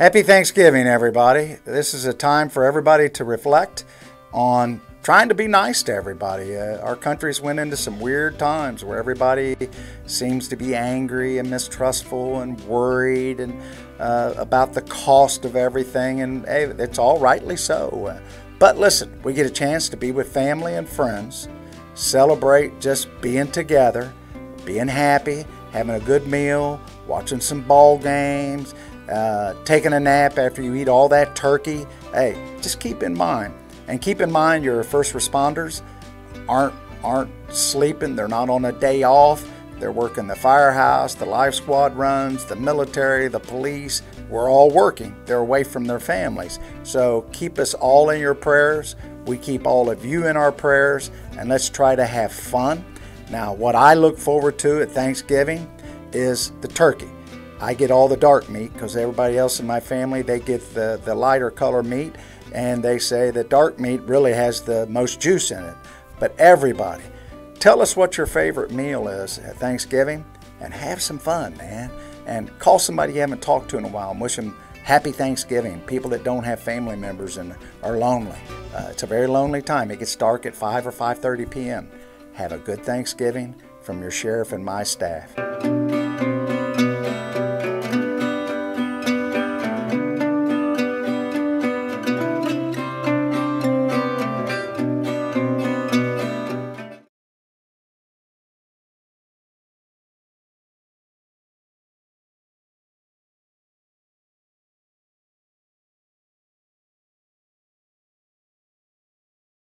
Happy Thanksgiving, everybody. This is a time for everybody to reflect on trying to be nice to everybody. Uh, our country's went into some weird times where everybody seems to be angry and mistrustful and worried and uh, about the cost of everything, and hey, it's all rightly so. But listen, we get a chance to be with family and friends, celebrate just being together, being happy, having a good meal, watching some ball games, uh, taking a nap after you eat all that turkey. Hey, just keep in mind and keep in mind your first responders aren't aren't sleeping. They're not on a day off. They're working the firehouse, the life squad runs, the military, the police. We're all working. They're away from their families. So keep us all in your prayers. We keep all of you in our prayers and let's try to have fun. Now, what I look forward to at Thanksgiving is the turkey. I get all the dark meat because everybody else in my family they get the, the lighter color meat and they say that dark meat really has the most juice in it. But everybody, tell us what your favorite meal is at Thanksgiving and have some fun, man. And call somebody you haven't talked to in a while and wish them happy Thanksgiving. People that don't have family members and are lonely. Uh, it's a very lonely time. It gets dark at 5 or 5:30 p.m. Have a good Thanksgiving from your sheriff and my staff.